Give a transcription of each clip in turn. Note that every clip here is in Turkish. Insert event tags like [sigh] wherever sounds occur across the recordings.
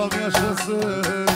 ağlamam yaşasın.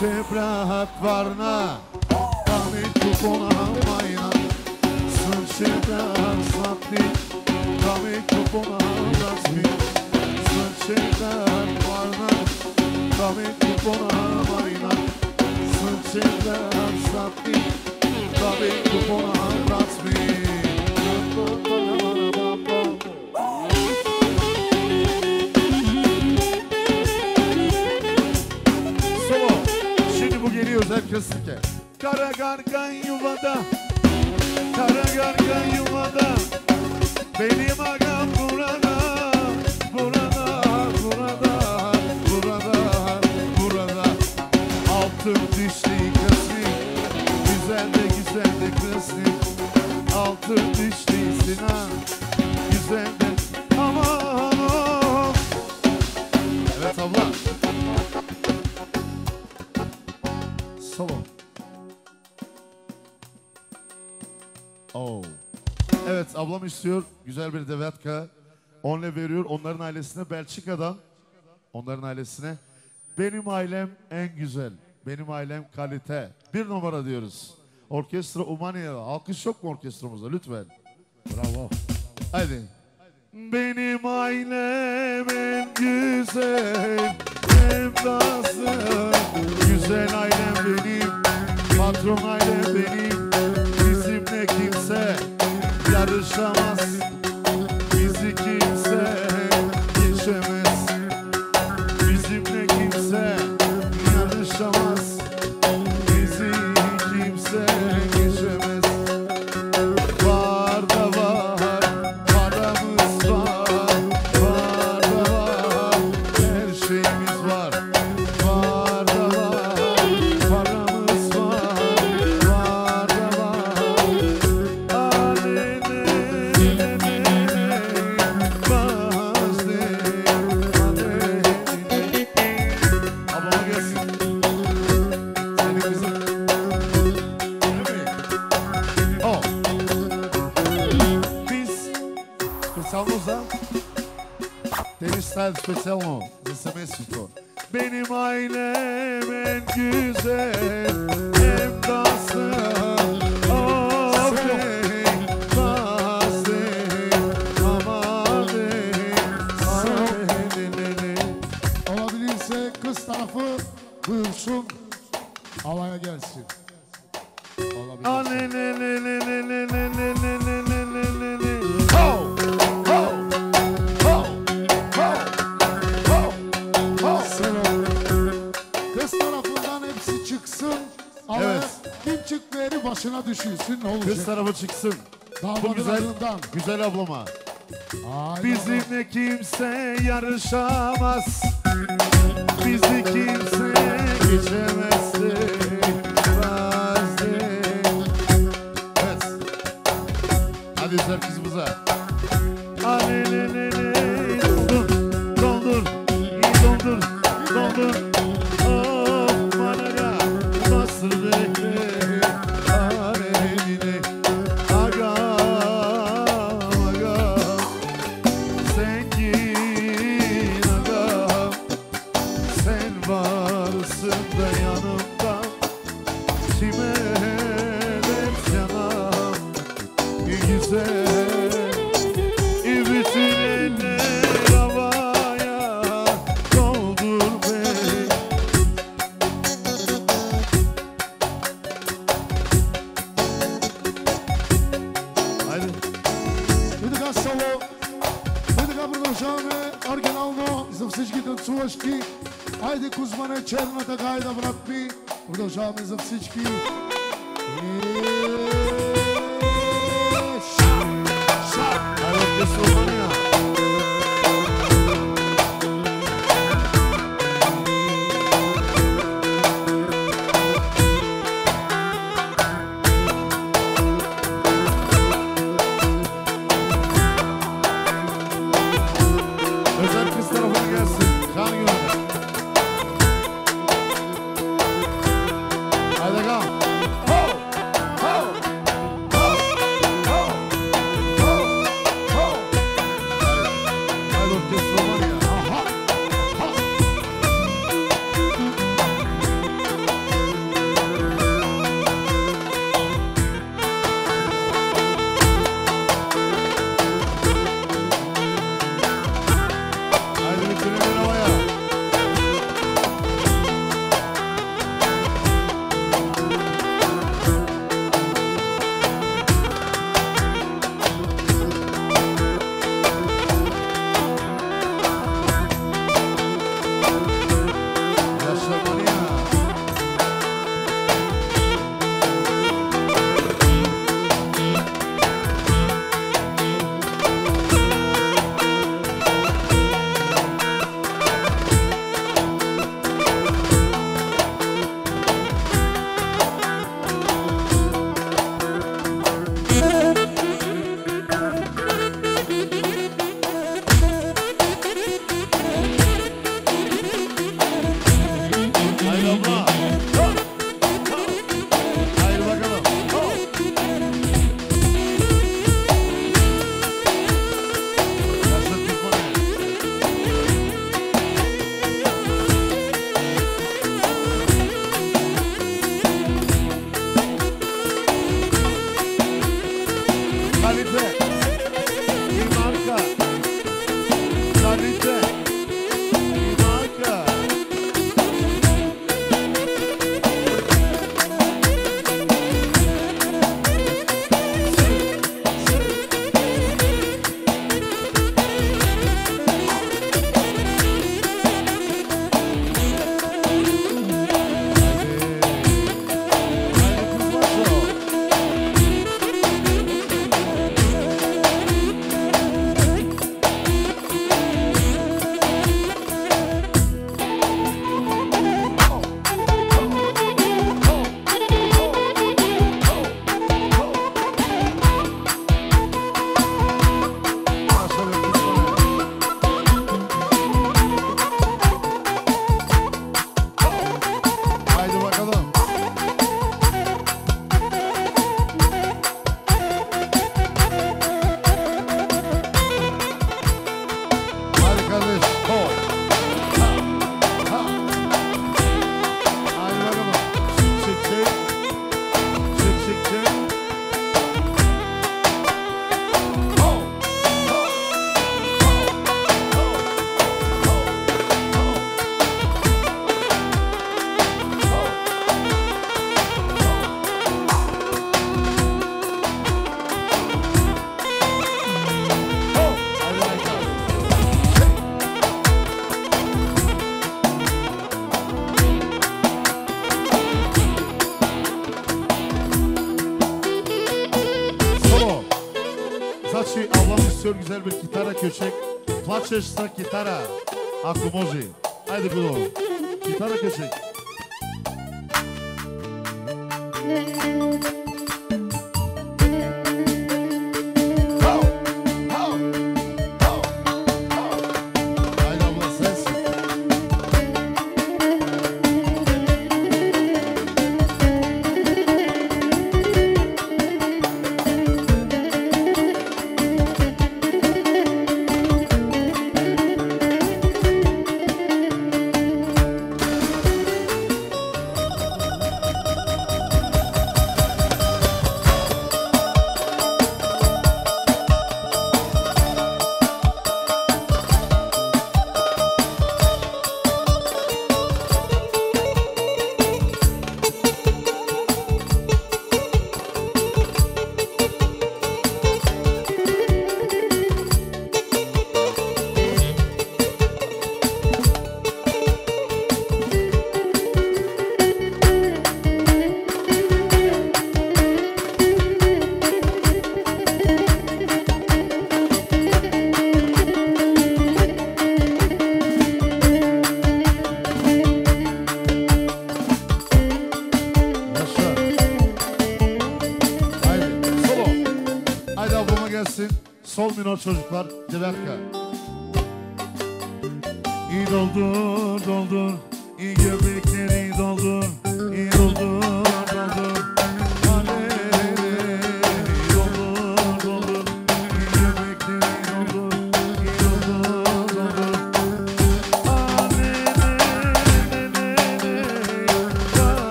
se brat varna Kami kupona majna Sam se brat satni Kami kupona razmi Sam se brat varna Kami kupona majna Sam se brat satni Kami kupona razmi şarkısı ki. Kara gargan yuvada, kara gargan yuvada. Benim agam burada, burada, burada, burada, burada. Altın dişli kızı, güzel de güzel de kızı. Altın dişli Sinan. istiyor. Güzel bir devetka. Onle veriyor. Onların ailesine Belçika'dan. Onların ailesine. Benim ailem en güzel. Benim ailem kalite. Bir numara diyoruz. Orkestra Umaniye'de. Alkış yok mu orkestramızda lütfen? Bravo. Hadi. Benim ailem en güzel. Evdası. Güzel ailem benim. Patron ailem benim. Bizimle kimse. Bahamas. Saygılarımdan. Güzel ablama. Bizimle kimse yarışamaz. Bizi kimse geçemez. пътуващи. Айде, Кузмане, черната гайда, брат ми. Продължаваме за всички. И... Znači, ablam istiyor güzel bir gitara köşek. Kaç yaşında gitara? Hakkı Moji. Haydi kulağım. Gitara köşek.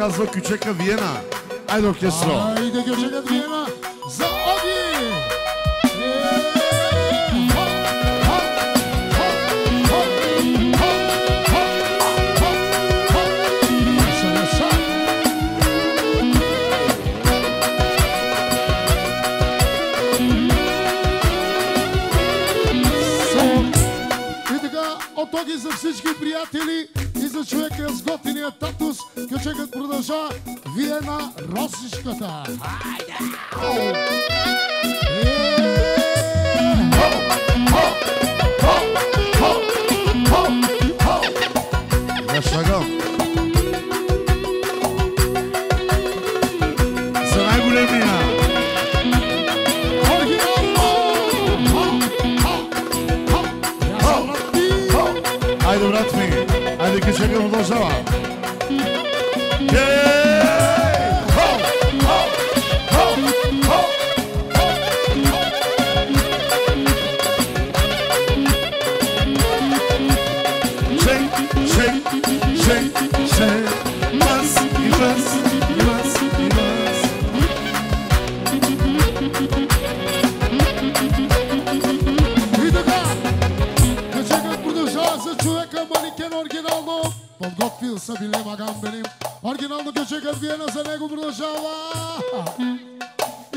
Caslo Kucheka Viena, ein Orchestro. Ajde, Kucheka Viena. ロス仕方。човека манекен оригинално. Подготвил са биле Маган Беним. Оригинално кючекът Виена за него продължава.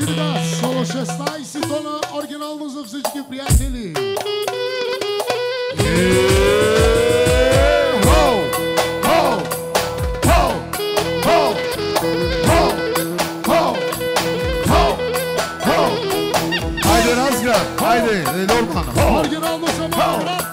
И така, соло 16 тона, оригинално за всички приятели. Haydi Razgrad, haydi Lorman. Ho! Оригинално за моя брат, за човека. Хайде! И- Ho! Ho! Ho! За най-добрия,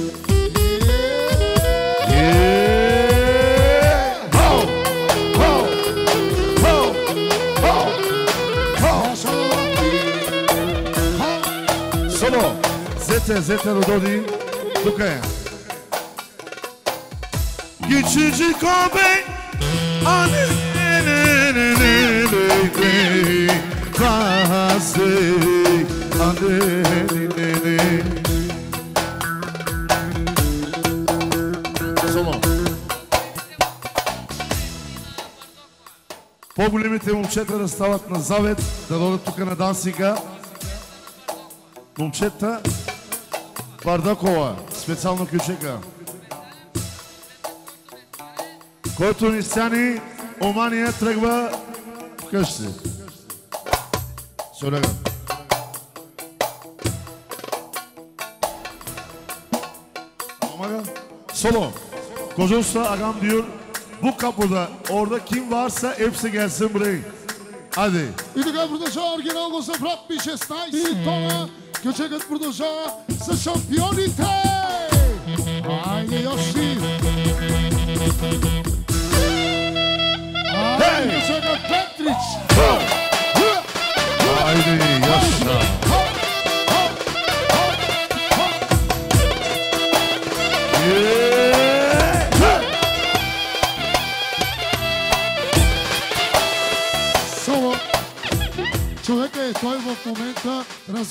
зете, зете рододи, тук е. Гичичи кобе, а не, не, не, не, не, не, не, касе, а не, не, не, не. Само. По-големите момчета да стават на завет, да дойдат тук на дансика. Момчета, Бардакова, специално ключека. Който ни стяни, Омания тръгва вкъщи. Солега. Olmaga. Solo. Koca agam diyor bu kapıda orada kim varsa hepsi gelsin buraya. Hadi. И така продължава оригинално за брат Io c'è che produce se championi te Ai Yoshi Ai, io c'è che Petric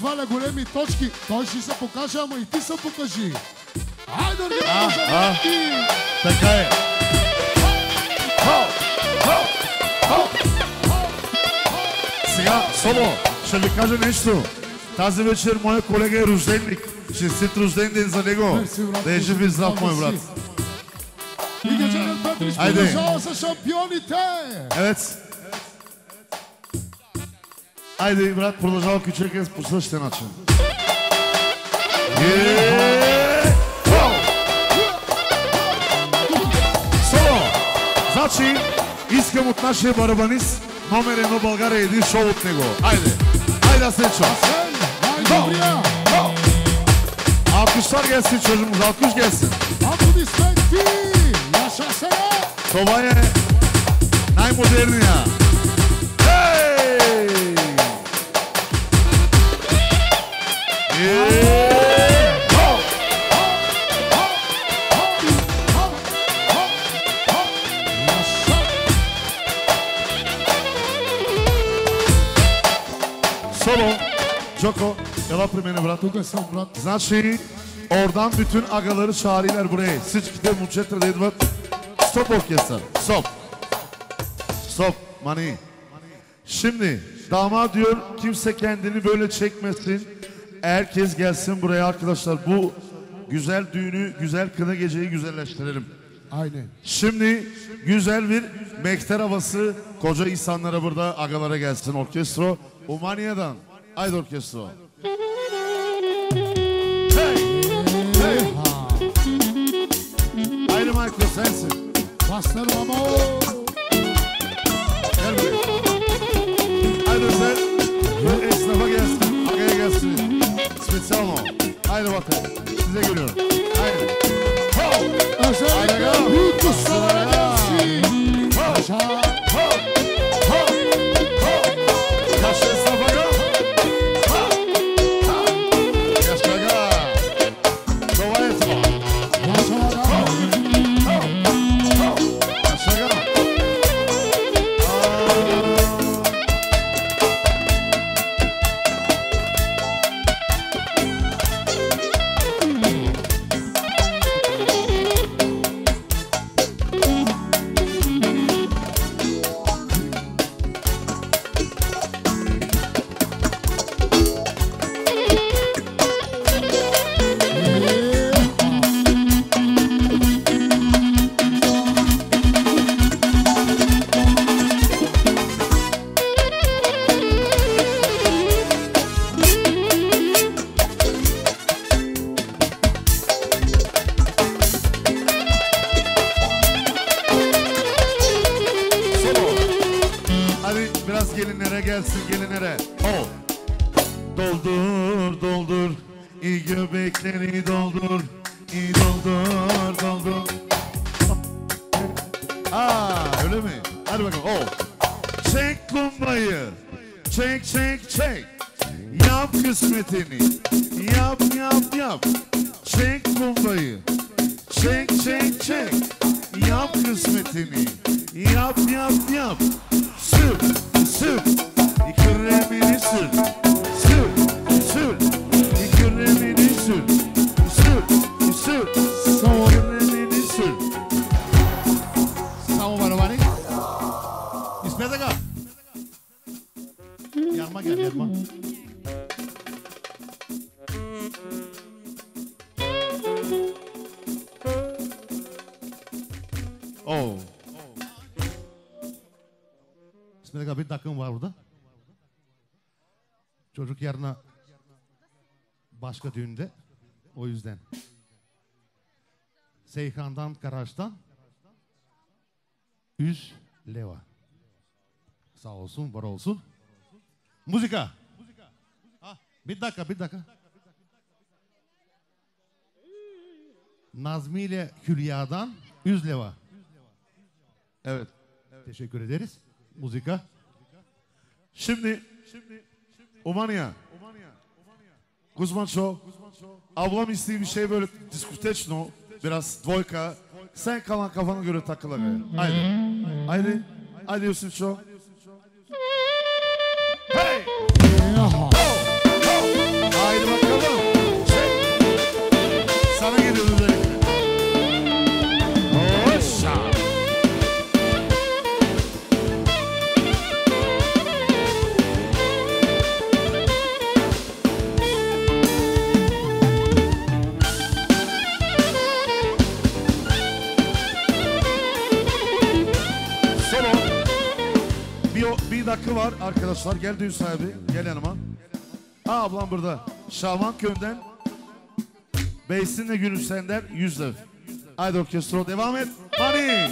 разваля големи точки. Той ще се покаже, ама и ти се покажи. Айде, оригинално за а. брат ми! Така е. Сега, Соло, ще ви кажа нещо. Тази вечер моя колега е рожденник. Честит рожден ден за него. Мерси, брат. Да е жив и здрав, мой брат. И Петрич продължава за шампионите. Evet. Haydi брат, продължава кючека по същия начин. Е! Хоу! Соло! Значи, искам от нашия барабанист номер едно България един шоу от него. Айде! Айде да се чу! Sen най-добрия. Alkışlar gelsin çocuğumuz, alkış gelsin. Аплодисменти! Yaşa Sera! Това е най-модерния. Ей! Solo, Joko, gel primeni brat. Tukaj sam brat. Znači, oradan bütün agaları çağırıyorlar buraya. Sıçkide muçetre dedivat. Stop orkestra, stop. Stop, mani. Şimdi, damat diyor kimse kendini böyle çekmesin. Herkes gelsin buraya arkadaşlar. Bu güzel düğünü, güzel kına geceyi güzelleştirelim. Aynen. Şimdi güzel bir mekter havası koca insanlara burada agalara gelsin orkestro. Umanya'dan. Haydi orkestro. Hey! Hey! Haydi Michael sensin. Bastırma ama o. O. Haydi bakalım. Size geliyorum. Yap kısmetini. Yap yap yap. Sür başka düğünde. O yüzden. Seyhan'dan Karaş'tan Üz Leva. Sağ olsun, var olsun. Muzika. Ah, bir dakika, bir dakika. Nazmi ile Hülya'dan Üz Leva. Evet. Teşekkür ederiz. Muzika. Şimdi Umanya. Kuzmanço. Ablam isteği bir şey böyle diskuteçno. Biraz dvoyka. Sen kalan kafana göre takıl aga. Haydi. Haydi. Haydi Yusufço. Dakika var arkadaşlar. Gel düğün sahibi. Gel yanıma. Aa ablam burada. Şaban Köy'den Beysin'le Gülüş Sender Yüzlev. Haydi orkestro devam et. Money.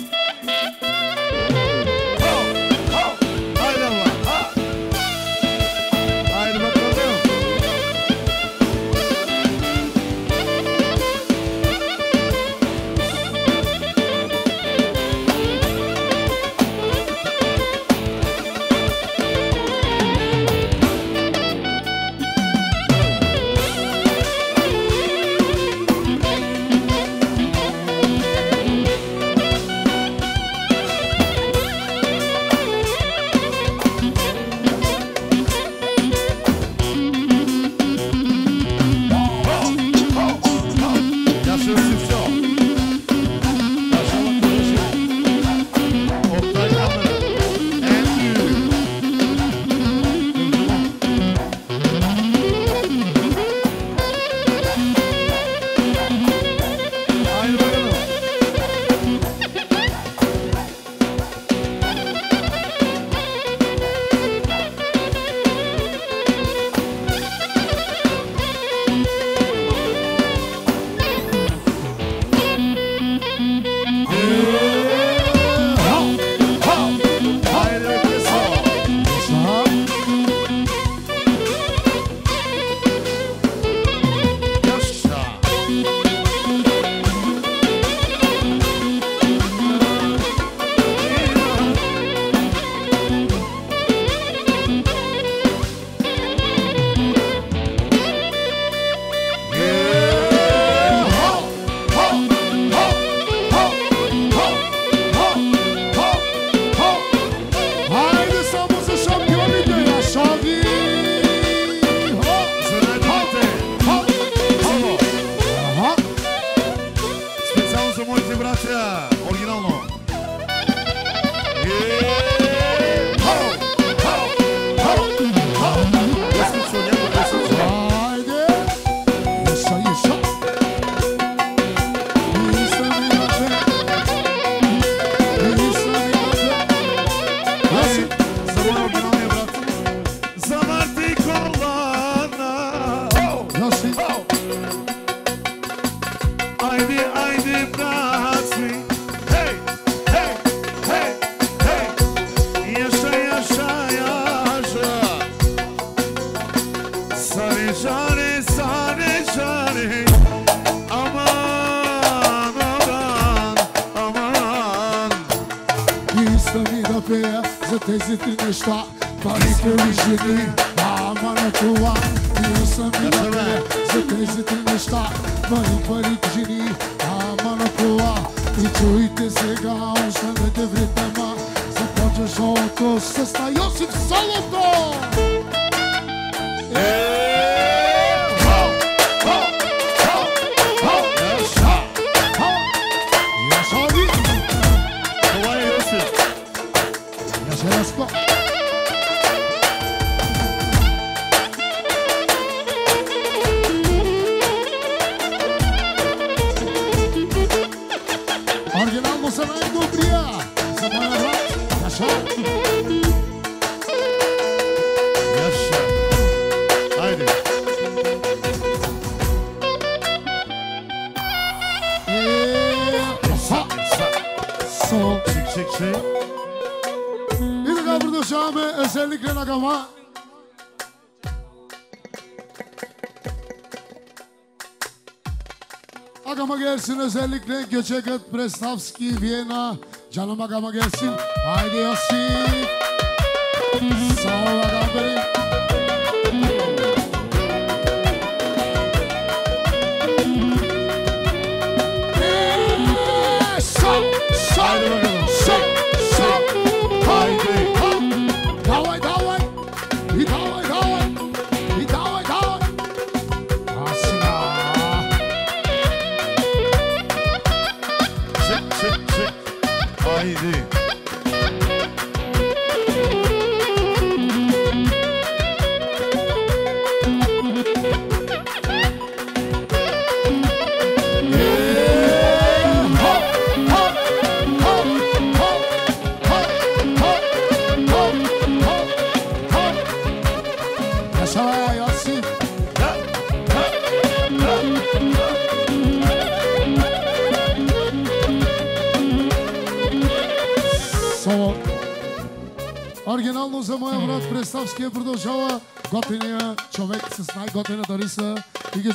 Göçe Göt, Prestavski, Viyana. Canıma gama gelsin. Haydi Yosif.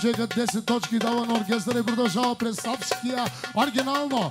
човекът 10 точки дава на оркестъра и продължава през Савския оригинално.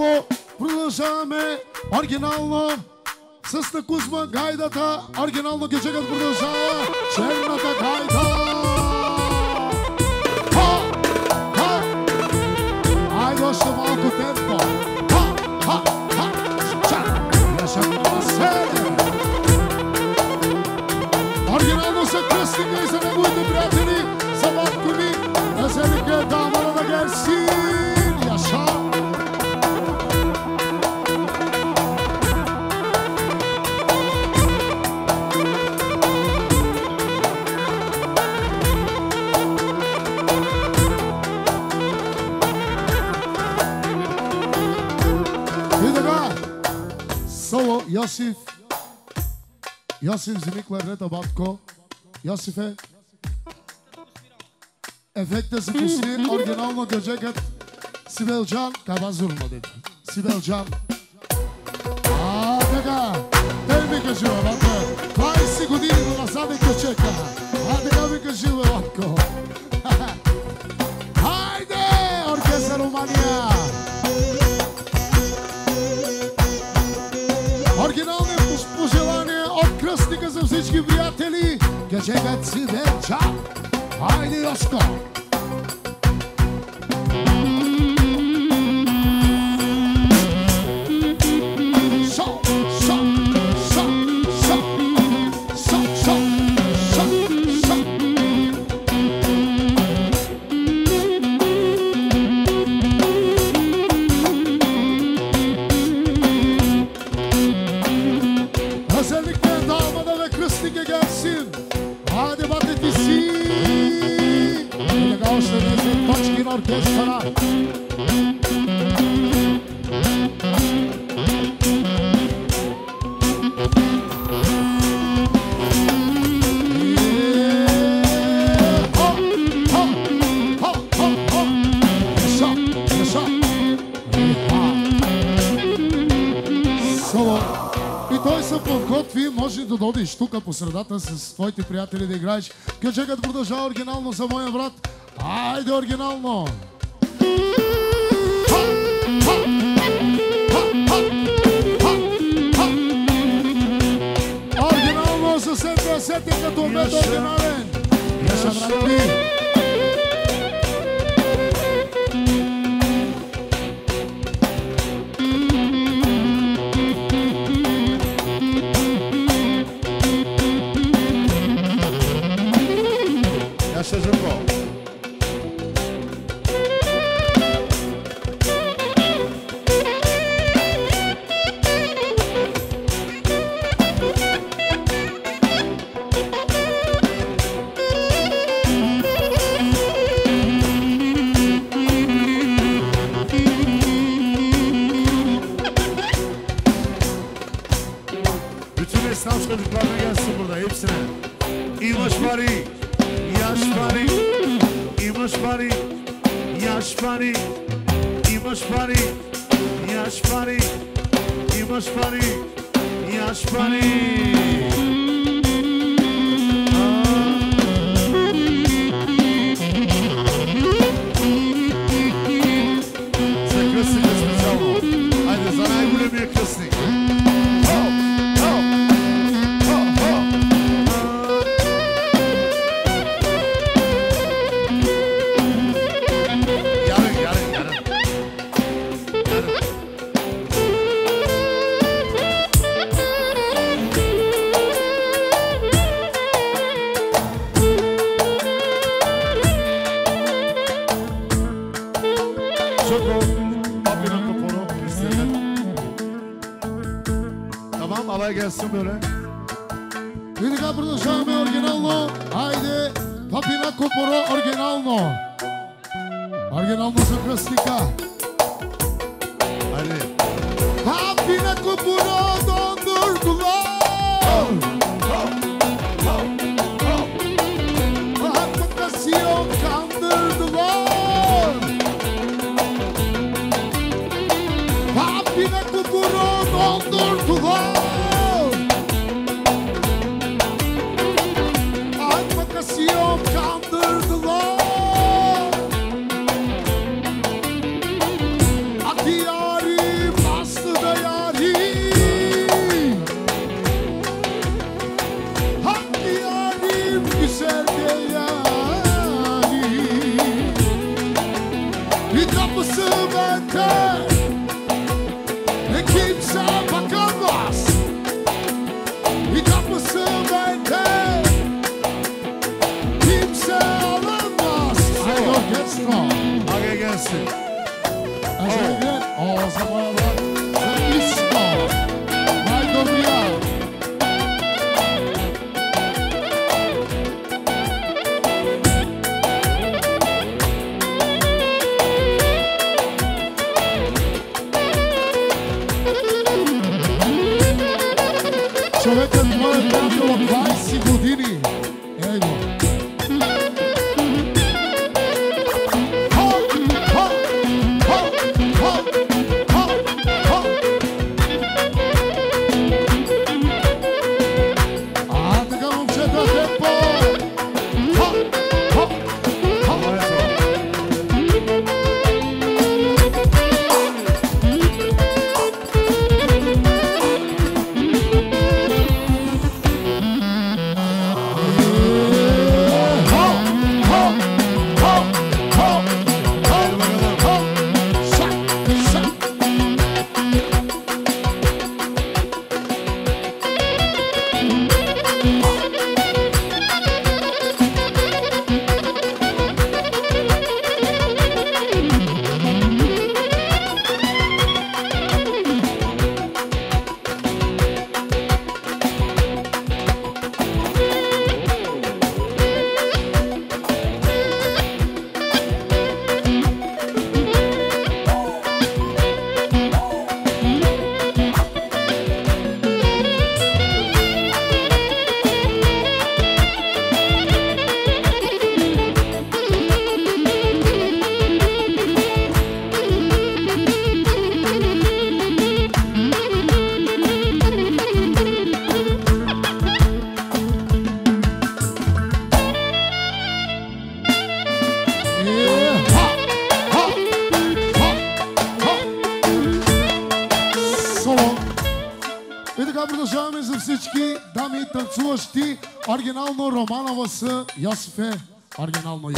Браво! Продължаваме оригинално с на Кузма гайдата. Оригинално ги чекат продължава черната гайда. Айде още малко темпо. Yasif. Yasif Zimikler Reda Batko. Yasife. Efekte Zikusi Originalno [laughs] Göceket. Sibelcan Kabazurma dedi. Sibelcan. Aaa tega Tebi kaživa vate 20 godini bomo sami Göceka A tega mi kaživa vatko [laughs] Hajde Orkestar Rumanija Prijatelji, gdzie we cybercza, fajny rozkop. Дойдеш тук по средата с твоите приятели да играеш. Кючекът продължава оригинално за моя брат. Айде оригинално! Оригинално съвсем да сети като обед оригинален. Яша, брат ми! gelsin böyle. Dedica Produção é original no. Haydi. Papina Kuporo original no. você. Yasife Argen almayı